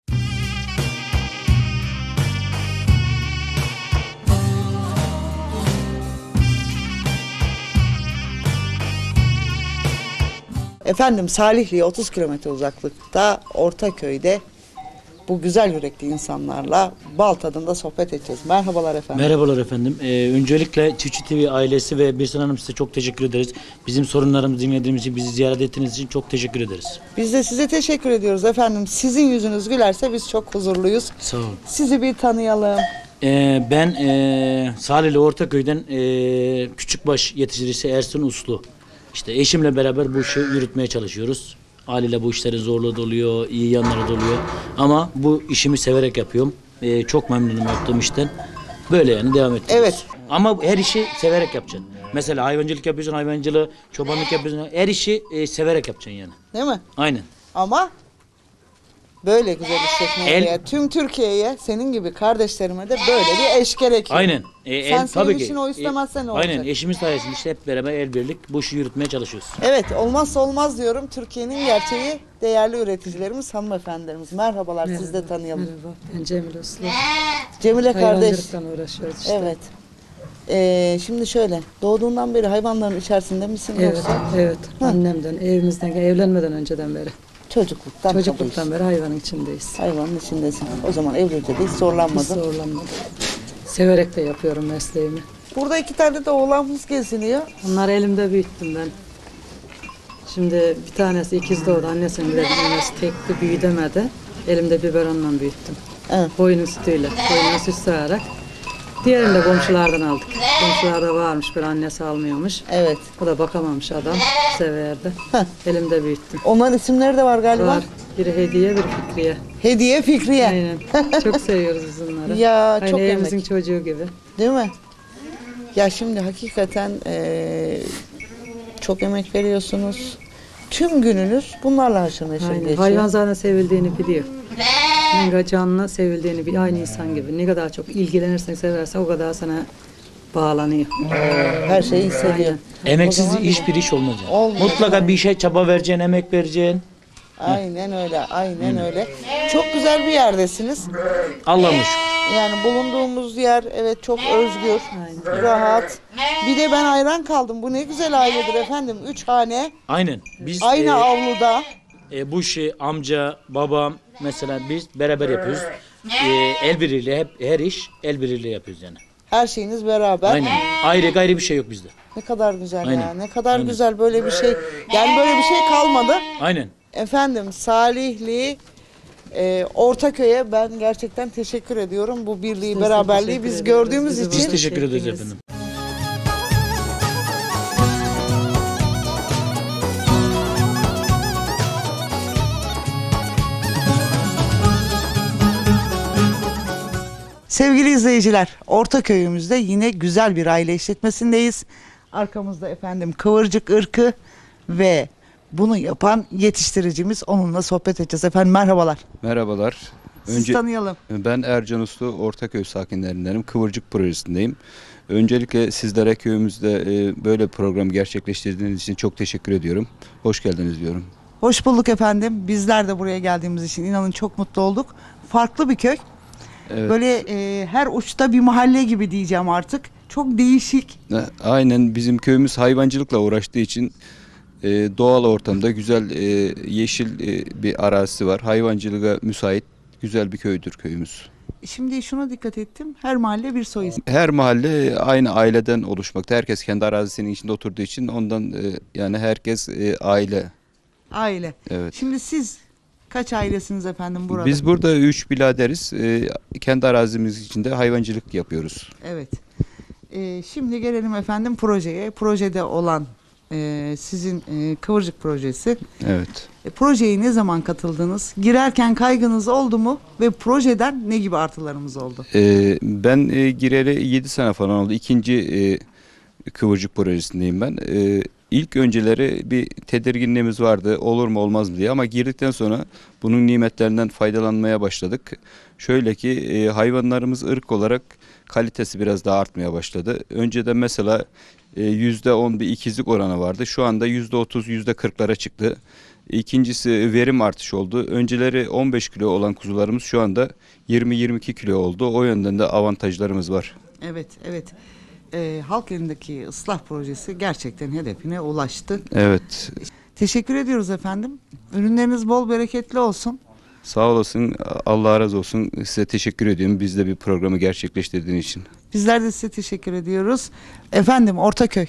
Efendim Salihli'ye 30 kilometre uzaklıkta Ortaköy'de bu güzel yürekli insanlarla bal tadında sohbet edeceğiz. Merhabalar efendim. Merhabalar efendim. Ee, öncelikle Çiftçi TV ailesi ve Birsen Hanım size çok teşekkür ederiz. Bizim sorunlarımızı dinlediğiniz için, bizi ziyaret ettiğiniz için çok teşekkür ederiz. Biz de size teşekkür ediyoruz efendim. Sizin yüzünüz gülerse biz çok huzurluyuz. Sağ olun. Sizi bir tanıyalım. Ee, ben ee, Salihli Ortaköy'den ee, küçükbaş yetiştiricisi Ersun Uslu. İşte eşimle beraber bu işi yürütmeye çalışıyoruz. Haliyle bu işlerin zorluğu da oluyor, iyi yanları da oluyor. Ama bu işimi severek yapıyorum. Ee, çok memnunum yaptığım işten. Böyle yani devam ettiriyoruz. Evet. Ama her işi severek yapacaksın. Mesela hayvancılık yapıyorsun, hayvancılığı, çobanlık yapıyorsun. Her işi ee, severek yapacaksın yani. Değil mi? Aynen. Ama böyle güzel işletmeye El- ya tüm Türkiye'ye senin gibi kardeşlerime de böyle bir eş gerekiyor. Aynen. E, Sen el- senin tabii ki. işin o istemezse ne olacak? Aynen. Eşimiz sayesinde işte hep beraber el birlik bu işi yürütmeye çalışıyoruz. Evet olmazsa olmaz diyorum. Türkiye'nin gerçeği değerli üreticilerimiz, hanımefendilerimiz. Merhabalar siz de tanıyalım. Merhaba, ben Cemil Uslu. Cemile kardeş. Hayvancılıktan uğraşıyoruz işte. Evet. Ee, şimdi şöyle doğduğundan beri hayvanların içerisinde misin Evet, yoksa evet. Annemden, evimizden, evlenmeden önceden beri. Çocukluktan Çocukluktan beri hayvanın içindeyiz. hayvanın içindesin. O zaman evlilikte de hiç Hiç zorlanmadın. zorlanmadım. Severek de yapıyorum mesleğimi. Burada iki tane de oğlanımız geziniyor. Onları elimde büyüttüm ben. Şimdi bir tanesi ikiz doğdu. Annesinin bile annesi tekli büyüdemedi. Elimde biberonla büyüttüm. Evet. Koyunun sütüyle. Koyunun süt sağarak. Diğerini de komşulardan aldık. Komşularda varmış bir annesi almıyormuş. Evet. O da bakamamış adam. Severdi. Heh. Elimde büyüttüm. Onların isimleri de var galiba. Var. Biri hediye, biri fikriye. Hediye Fikriye. Aynen. Çok seviyoruz biz bunları. Ya Aynı çok evimizin emek. çocuğu gibi. Değil mi? Ya şimdi hakikaten eee, çok emek veriyorsunuz. Tüm gününüz bunlarla haşır neşir Aynen. geçiyor. Hayvan zaten sevildiğini biliyor. Ne kadar canlı sevildiğini biliyor. Aynı insan gibi. Ne kadar çok ilgilenirsen seversen o kadar sana bağlanıyor. Her şeyi hissediyor. Emeksiz hiçbir iş olmaz. Yani. Olmaz. Mutlaka bir işe çaba vereceksin, emek vereceksin. Aynen öyle, aynen öyle. Çok güzel bir yerdesiniz. Allah'ım şükür. Yani bulunduğumuz yer evet çok özgür, rahat. Bir de ben hayran kaldım. Bu ne güzel ailedir efendim. Üç hane, Aynen. Biz aynı e, avluda. e, bu işi amca, babam mesela biz beraber yapıyoruz. E, el birliğiyle hep her iş el birliğiyle yapıyoruz yani. Her şeyiniz beraber. Aynen. Ayrı gayrı bir şey yok bizde. Ne kadar güzel ya. Aynen. Ne kadar Aynen. güzel böyle bir şey. Yani böyle bir şey kalmadı. Aynen. Efendim Salihli e, Ortaköy'e ben gerçekten teşekkür ediyorum. Bu birliği, beraberliği biz gördüğümüz için Biz teşekkür ederiz efendim. Sevgili izleyiciler, Ortaköy'ümüzde yine güzel bir aile işletmesindeyiz. Arkamızda efendim kıvırcık ırkı ve bunu yapan yetiştiricimiz onunla sohbet edeceğiz. Efendim merhabalar. Merhabalar. Sizi Önce tanıyalım. ben Ercan Uslu, Ortaköy sakinlerindenim. Kıvırcık projesindeyim. Öncelikle sizlere köyümüzde e, böyle program gerçekleştirdiğiniz için çok teşekkür ediyorum. Hoş geldiniz diyorum. Hoş bulduk efendim. Bizler de buraya geldiğimiz için inanın çok mutlu olduk. Farklı bir köy. Evet. Böyle e, her uçta bir mahalle gibi diyeceğim artık. Çok değişik. E, Aynen bizim köyümüz hayvancılıkla uğraştığı için e, doğal ortamda güzel e, yeşil e, bir arazisi var. Hayvancılığa müsait güzel bir köydür köyümüz. Şimdi şuna dikkat ettim. Her mahalle bir soy ismi. Her mahalle aynı aileden oluşmakta. Herkes kendi arazisinin içinde oturduğu için ondan e, yani herkes e, aile. Aile. Evet. Şimdi siz kaç ailesiniz efendim burada? Biz burada üç biladeriz. E, kendi arazimiz içinde hayvancılık yapıyoruz. Evet. Ee, şimdi gelelim efendim projeye. Projede olan e, sizin e, Kıvırcık projesi. Evet. E, projeye ne zaman katıldınız? Girerken kaygınız oldu mu? Ve projeden ne gibi artılarımız oldu? Ee, ben e, gireli 7 sene falan oldu. İkinci e, kıvırcık projesindeyim ben. E, ilk önceleri bir tedirginliğimiz vardı. Olur mu olmaz mı diye ama girdikten sonra bunun nimetlerinden faydalanmaya başladık. Şöyle ki e, hayvanlarımız ırk olarak kalitesi biraz daha artmaya başladı. Önceden mesela e, %10 bir ikizlik oranı vardı. Şu anda %30, %40'lara çıktı. İkincisi verim artışı oldu. Önceleri 15 kilo olan kuzularımız şu anda 20-22 kilo oldu. O yönden de avantajlarımız var. Evet, evet. Ee, halk elindeki ıslah projesi gerçekten hedefine ulaştı. Evet. Teşekkür ediyoruz efendim. Ürünleriniz bol bereketli olsun. Sağ olasın. Allah razı olsun. Size teşekkür ediyorum. Biz de bir programı gerçekleştirdiğin için. Bizler de size teşekkür ediyoruz. Efendim Ortaköy.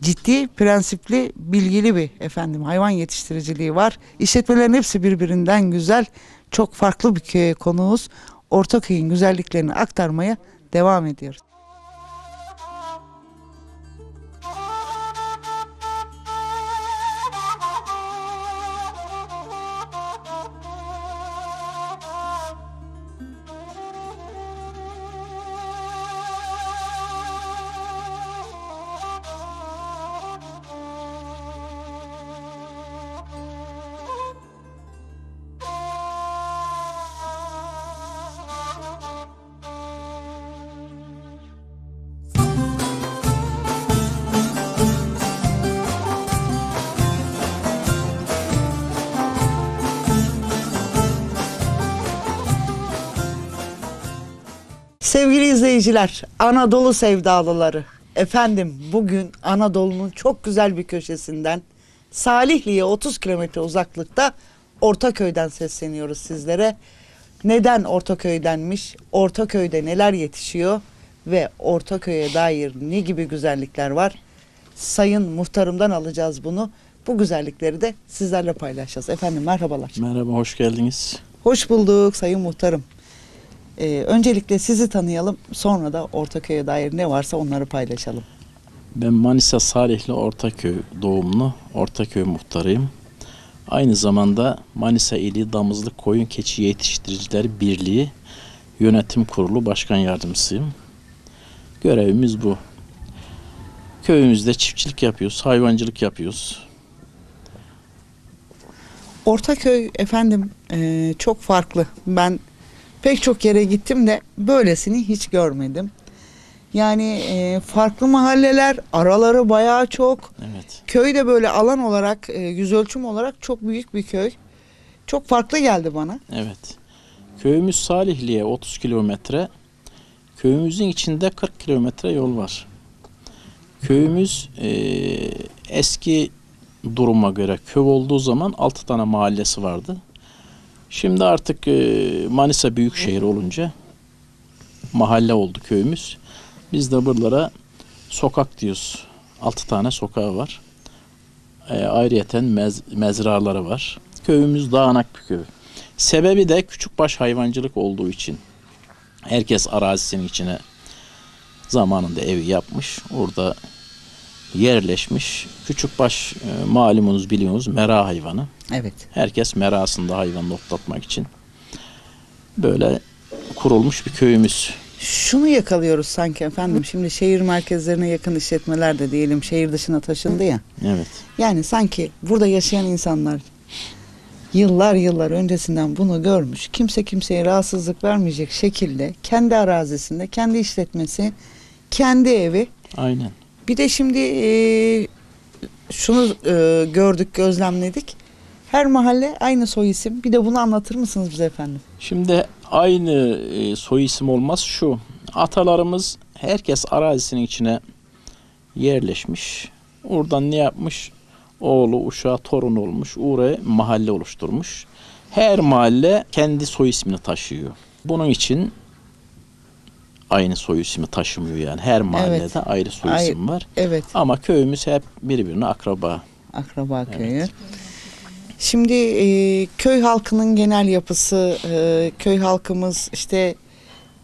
Ciddi, prensipli, bilgili bir efendim hayvan yetiştiriciliği var. İşletmelerin hepsi birbirinden güzel. Çok farklı bir konuğuz. Ortaköy'ün güzelliklerini aktarmaya devam ediyoruz. İzleyiciler, Anadolu sevdalıları. Efendim bugün Anadolu'nun çok güzel bir köşesinden Salihli'ye 30 kilometre uzaklıkta Ortaköy'den sesleniyoruz sizlere. Neden Ortaköy'denmiş? Ortaköy'de neler yetişiyor? Ve Ortaköy'e dair ne gibi güzellikler var? Sayın muhtarımdan alacağız bunu. Bu güzellikleri de sizlerle paylaşacağız. Efendim merhabalar. Merhaba, hoş geldiniz. Hoş bulduk Sayın Muhtarım. Ee, öncelikle sizi tanıyalım. Sonra da Ortaköy'e dair ne varsa onları paylaşalım. Ben Manisa Salihli Ortaköy doğumlu, Ortaköy muhtarıyım. Aynı zamanda Manisa İli Damızlık Koyun Keçi Yetiştiriciler Birliği Yönetim Kurulu Başkan Yardımcısıyım. Görevimiz bu. Köyümüzde çiftçilik yapıyoruz, hayvancılık yapıyoruz. Ortaköy efendim e, çok farklı. Ben pek çok yere gittim de böylesini hiç görmedim. Yani e, farklı mahalleler, araları bayağı çok. Evet. Köy de böyle alan olarak, e, yüz ölçüm olarak çok büyük bir köy. Çok farklı geldi bana. Evet. Köyümüz Salihli'ye 30 kilometre. Köyümüzün içinde 40 kilometre yol var. Köyümüz eee, eski duruma göre köy olduğu zaman 6 tane mahallesi vardı. Şimdi artık eee, Manisa Büyükşehir olunca mahalle oldu köyümüz. Biz de buralara sokak diyoruz. 6 tane sokağı var. E, ayrıyeten mez, mezraları var. Köyümüz dağınak bir köy. Sebebi de küçükbaş hayvancılık olduğu için. Herkes arazisinin içine zamanında evi yapmış. Orada yerleşmiş. Küçükbaş e, malumunuz biliyorsunuz mera hayvanı. Evet. Herkes merasında hayvanını otlatmak için. Böyle kurulmuş bir köyümüz. Şunu yakalıyoruz sanki efendim. Şimdi şehir merkezlerine yakın işletmeler de diyelim şehir dışına taşındı ya. Evet. Yani sanki burada yaşayan insanlar yıllar yıllar öncesinden bunu görmüş. Kimse kimseye rahatsızlık vermeyecek şekilde kendi arazisinde, kendi işletmesi, kendi evi. Aynen. Bir de şimdi e, şunu e, gördük, gözlemledik. Her mahalle aynı soy isim. Bir de bunu anlatır mısınız bize efendim? Şimdi aynı e, soy isim olmaz şu. Atalarımız herkes arazisinin içine yerleşmiş. Oradan ne yapmış? Oğlu, uşağı, torun olmuş. Oraya mahalle oluşturmuş. Her mahalle kendi soy ismini taşıyor. Bunun için aynı soy ismi taşımıyor yani. Her mahallede Evet. ayrı soy isim var. Evet. Ama köyümüz hep birbirine akraba. Akraba köyü. Şimdi e, köy halkının genel yapısı, e, köy halkımız işte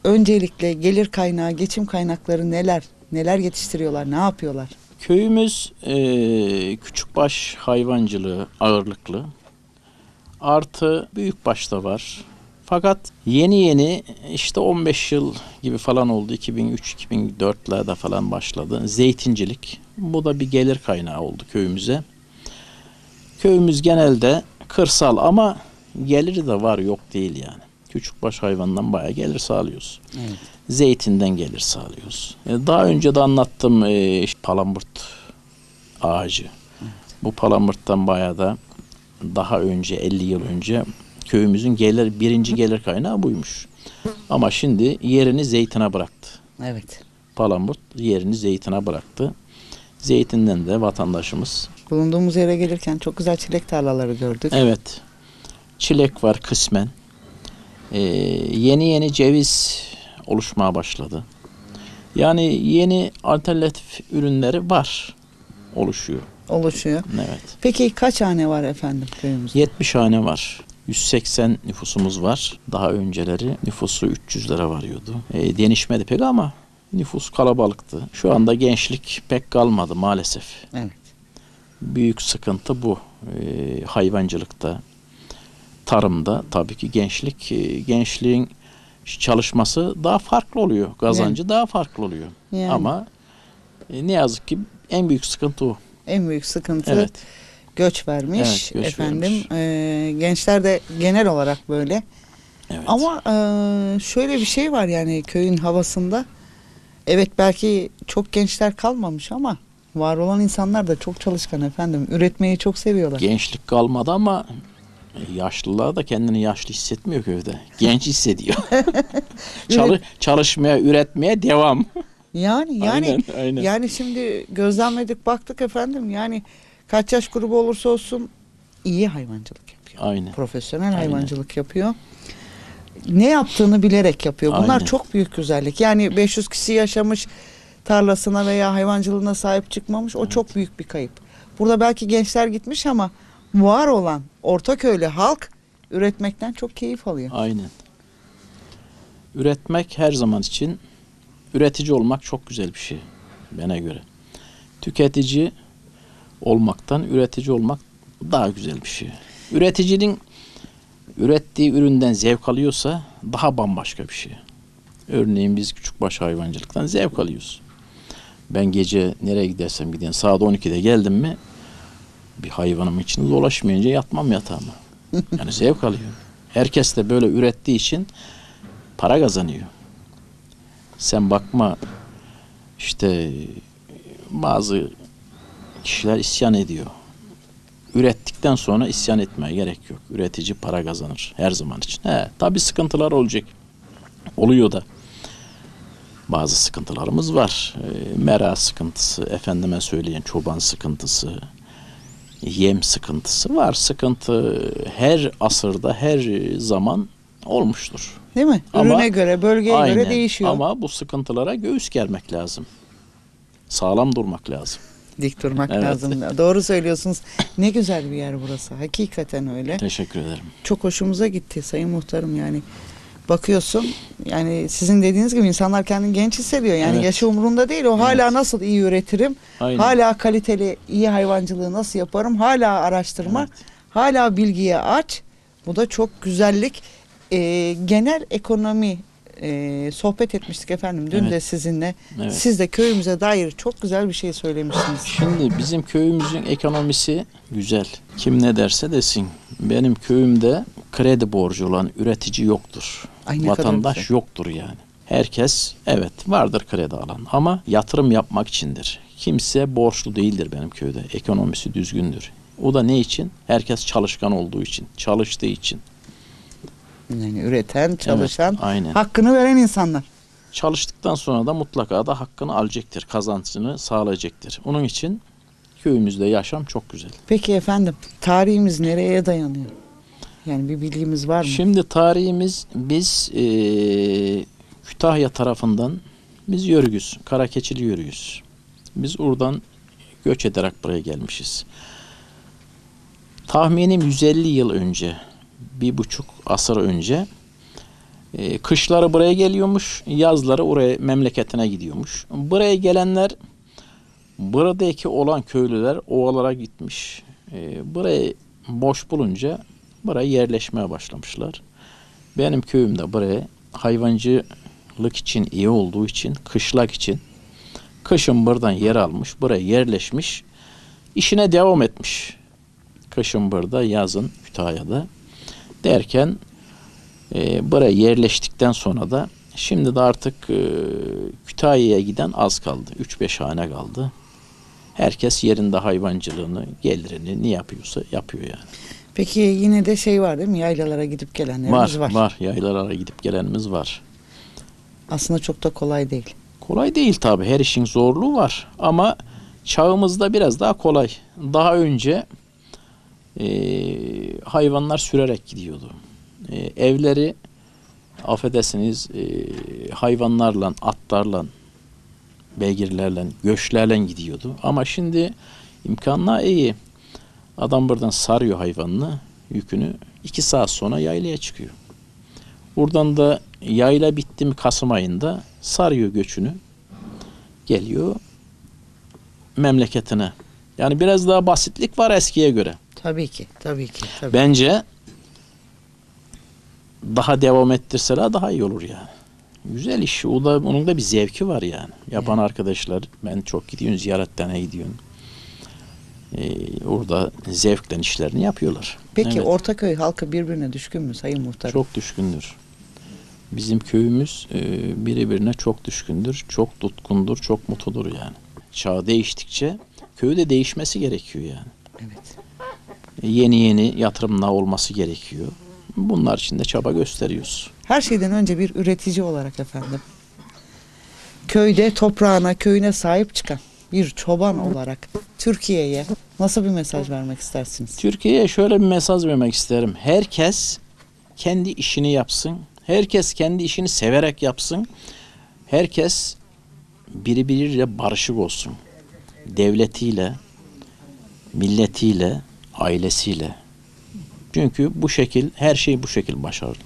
öncelikle gelir kaynağı, geçim kaynakları neler? Neler yetiştiriyorlar, ne yapıyorlar? Köyümüz eee küçükbaş hayvancılığı ağırlıklı. Artı büyükbaş da var. Fakat yeni yeni işte 15 yıl gibi falan oldu. 2003-2004'lerde falan başladı. Zeytincilik. Bu da bir gelir kaynağı oldu köyümüze. Köyümüz genelde kırsal ama geliri de var yok değil yani. Küçükbaş hayvandan bayağı gelir sağlıyoruz. Zeytinden gelir sağlıyoruz. E, Daha önce de anlattım e, palamburt ağacı. Bu palamurttan bayağı da daha önce 50 yıl önce köyümüzün gelir birinci gelir kaynağı buymuş. Ama şimdi yerini zeytine bıraktı. Evet. Palamurt yerini zeytine bıraktı. Zeytinden de vatandaşımız Bulunduğumuz yere gelirken çok güzel çilek tarlaları gördük. Evet. Çilek var kısmen. Ee, yeni yeni ceviz oluşmaya başladı. Yani yeni alternatif ürünleri var. Oluşuyor. Oluşuyor. Evet. Peki kaç hane var efendim köyümüzde? 70 hane var. 180 nüfusumuz var. Daha önceleri nüfusu 300'lere varıyordu. E, denişmedi pek ama nüfus kalabalıktı. Şu anda gençlik pek kalmadı maalesef. Evet. Büyük sıkıntı bu. E, hayvancılıkta, tarımda tabii ki gençlik, e, gençliğin çalışması daha farklı oluyor. Kazancı daha farklı oluyor. Yani. Ama e, ne yazık ki en büyük sıkıntı o. En büyük sıkıntı Evet. Göç vermiş. Evet, göç efendim e, gençler de genel olarak böyle. Ama e, şöyle bir şey var yani köyün havasında. Evet belki çok gençler kalmamış ama var olan insanlar da çok çalışkan efendim. Üretmeyi çok seviyorlar. Gençlik kalmadı ama yaşlılar da kendini yaşlı hissetmiyor köyde. Genç hissediyor. Çalı- çalışmaya, üretmeye devam. Yani yani Aynen, aynen. yani şimdi gözlemledik baktık efendim yani kaç yaş grubu olursa olsun iyi hayvancılık yapıyor. Aynen. Profesyonel hayvancılık yapıyor. Ne yaptığını bilerek yapıyor. Bunlar Aynen. çok büyük güzellik. Yani 500 kişi yaşamış tarlasına veya hayvancılığına sahip çıkmamış o çok büyük bir kayıp. Burada belki gençler gitmiş ama var olan Ortaköylü halk üretmekten çok keyif alıyor. Aynen. Üretmek her zaman için üretici olmak çok güzel bir şey bana göre. Tüketici olmaktan üretici olmak daha güzel bir şey. Üreticinin ürettiği üründen zevk alıyorsa daha bambaşka bir şey. Örneğin biz küçükbaş hayvancılıktan zevk alıyoruz. Ben gece nereye gidersem gideyim saat 12'de geldim mi bir hayvanım içinde dolaşmayınca yatmam yatağıma. Yani zevk alıyorum. Herkes de böyle ürettiği için para kazanıyor. Sen bakma işte bazı kişiler isyan ediyor. Ürettikten sonra isyan etmeye gerek yok. Üretici para kazanır her zaman için. He, tabii sıkıntılar olacak. Oluyor da. Bazı sıkıntılarımız var. E, mera sıkıntısı, efendime söyleyen çoban sıkıntısı, yem sıkıntısı var. Sıkıntı her asırda, her zaman olmuştur. Değil mi? Ama- Ürüne göre, bölgeye Aynen. göre değişiyor. Ama bu sıkıntılara göğüs germek lazım. Sağlam durmak lazım. Dik durmak Evet. lazım. Doğru söylüyorsunuz. Ne güzel bir yer burası. Hakikaten öyle. Teşekkür ederim. Çok hoşumuza gitti Sayın Muhtarım yani. Bakıyorsun yani sizin dediğiniz gibi insanlar kendini genç hissediyor. Yani Evet. yaşı umurunda değil. O hala nasıl iyi üretirim, Aynen. hala kaliteli iyi hayvancılığı nasıl yaparım, hala araştırma, hala bilgiye aç. Bu da çok güzellik. Ee, genel ekonomi e, sohbet etmiştik efendim dün Evet. de sizinle. Evet. Siz de köyümüze dair çok güzel bir şey söylemişsiniz. Şimdi bizim köyümüzün ekonomisi güzel. Kim ne derse desin. Benim köyümde kredi borcu olan üretici yoktur. Ay ne kadar Vatandaş güzel. yoktur yani. Herkes evet vardır kredi alan ama yatırım yapmak içindir. Kimse borçlu değildir benim köyde. Ekonomisi düzgündür. O da ne için? Herkes çalışkan olduğu için, çalıştığı için. Yani üreten, çalışan, Evet, aynen. hakkını veren insanlar. Çalıştıktan sonra da mutlaka da hakkını alacaktır, kazancını sağlayacaktır. Onun için köyümüzde yaşam çok güzel. Peki efendim tarihimiz nereye dayanıyor? Yani bir bilgimiz var mı? Şimdi tarihimiz biz eee, Kütahya tarafından biz yörügüz, Karakeçili yörügüz. Biz oradan göç ederek buraya gelmişiz. Tahminim 150 yıl önce, bir buçuk asır önce eee, kışları buraya geliyormuş, yazları oraya memleketine gidiyormuş. Buraya gelenler buradaki olan köylüler ovalara gitmiş. Eee burayı boş bulunca buraya yerleşmeye başlamışlar. Benim köyümde buraya hayvancılık için iyi olduğu için, kışlak için kışın buradan yer almış, buraya yerleşmiş, işine devam etmiş. Kışın burada, yazın Kütahya'da. Derken e, buraya yerleştikten sonra da şimdi de artık e, Kütahya'ya giden az kaldı. 3-5 hane kaldı. Herkes yerinde hayvancılığını, gelirini ne yapıyorsa yapıyor yani. Peki yine de şey var değil mi? Yaylalara gidip gelenlerimiz Var, var. var. Yaylalara gidip gelenimiz var. Aslında çok da kolay değil. Kolay değil tabi. Her işin zorluğu var. Ama çağımızda biraz daha kolay. Daha önce eee, hayvanlar sürerek gidiyordu. Eee, evleri affedersiniz eee, hayvanlarla, atlarla, beygirlerle, göçlerle gidiyordu. Ama şimdi imkanlar iyi. Adam buradan sarıyor hayvanını, yükünü. iki saat sonra yaylaya çıkıyor. Buradan da yayla bitti mi Kasım ayında sarıyor göçünü. Geliyor memleketine. Yani biraz daha basitlik var eskiye göre. Tabii ki, tabii ki. Tabii. Bence daha devam ettirseler daha iyi olur yani. Güzel iş. O da onun da bir zevki var yani. Yapan arkadaşlar ben çok gidiyorum ziyaretlere gidiyorum. Ee, orada zevkle işlerini yapıyorlar. Peki Evet. Ortaköy halkı birbirine düşkün mü Sayın Muhtar? Çok düşkündür. Bizim köyümüz e, birbirine çok düşkündür, çok tutkundur, çok mutludur yani. Çağ değiştikçe köy de değişmesi gerekiyor yani. Evet. Yeni yeni yatırımlar olması gerekiyor. Bunlar için de çaba gösteriyoruz. Her şeyden önce bir üretici olarak efendim. Köyde toprağına, köyüne sahip çıkan bir çoban olarak Türkiye'ye nasıl bir mesaj vermek istersiniz? Türkiye'ye şöyle bir mesaj vermek isterim. Herkes kendi işini yapsın. Herkes kendi işini severek yapsın. Herkes birbiriyle barışık olsun. Devletiyle, milletiyle, ailesiyle. Çünkü bu şekil, her şey bu şekil başarılır.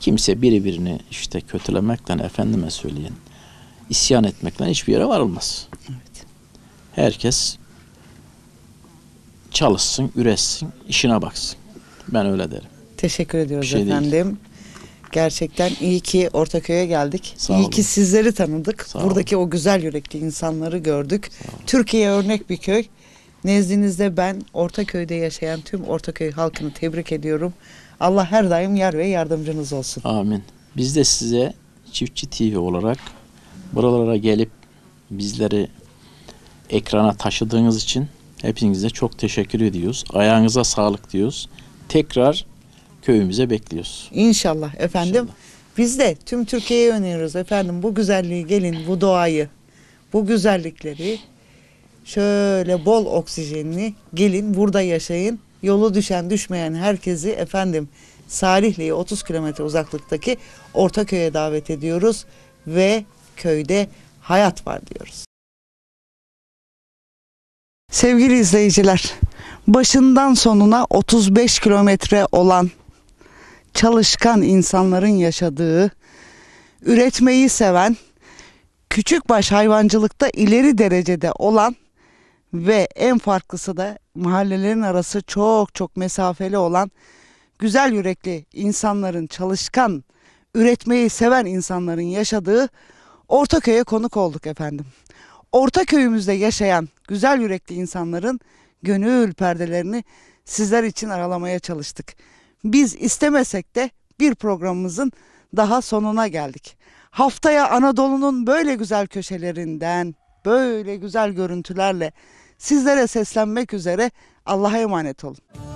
Kimse birbirini işte kötülemekten, efendime söyleyin, isyan etmekten hiçbir yere varılmaz. Herkes çalışsın, üretsin, işine baksın. Ben öyle derim. Teşekkür ediyoruz şey değil. efendim. Gerçekten iyi ki Ortaköy'e geldik. Sağ iyi olun. ki sizleri tanıdık. Sağ Buradaki o güzel yürekli insanları gördük. Türkiye örnek bir köy. Nezdinizde ben Ortaköy'de yaşayan tüm Ortaköy halkını tebrik ediyorum. Allah her daim yar ve yardımcınız olsun. Amin. Biz de size Çiftçi TV olarak buralara gelip bizleri ekrana taşıdığınız için hepinize çok teşekkür ediyoruz. Ayağınıza sağlık diyoruz. Tekrar köyümüze bekliyoruz. İnşallah efendim. Biz de tüm Türkiye'ye öneriyoruz efendim. Bu güzelliği gelin, bu doğayı, bu güzellikleri şöyle bol oksijenli gelin burada yaşayın. Yolu düşen düşmeyen herkesi efendim Salihli'ye 30 kilometre uzaklıktaki Ortaköy'e davet ediyoruz ve köyde hayat var diyoruz. Sevgili izleyiciler, başından sonuna 35 kilometre olan çalışkan insanların yaşadığı, üretmeyi seven, küçükbaş hayvancılıkta ileri derecede olan ve en farklısı da mahallelerin arası çok çok mesafeli olan güzel yürekli insanların, çalışkan, üretmeyi seven insanların yaşadığı Ortaköy'e konuk olduk efendim. Ortaköy'ümüzde yaşayan güzel yürekli insanların gönül perdelerini sizler için aralamaya çalıştık. Biz istemesek de bir programımızın daha sonuna geldik. Haftaya Anadolu'nun böyle güzel köşelerinden, böyle güzel görüntülerle sizlere seslenmek üzere Allah'a emanet olun.